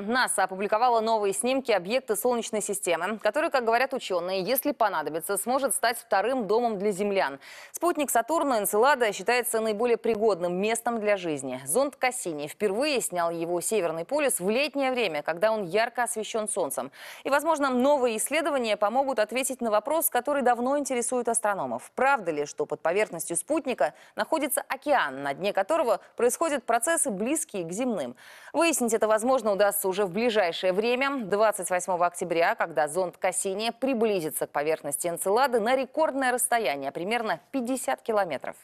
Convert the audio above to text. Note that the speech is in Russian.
НАСА опубликовала новые снимки объекта Солнечной системы, который, как говорят ученые, если понадобится, сможет стать вторым домом для землян. Спутник Сатурна Энцелада считается наиболее пригодным местом для жизни. Зонд Кассини впервые снял его северный полюс в летнее время, когда он ярко освещен Солнцем. И, возможно, новые исследования помогут ответить на вопрос, который давно интересует астрономов. Правда ли, что под поверхностью спутника находится океан, на дне которого происходят процессы, близкие к земным? Выяснить это, возможно, удастся уже в ближайшее время, 28 октября, когда зонд Кассини приблизится к поверхности Энцелады на рекордное расстояние, примерно 50 километров.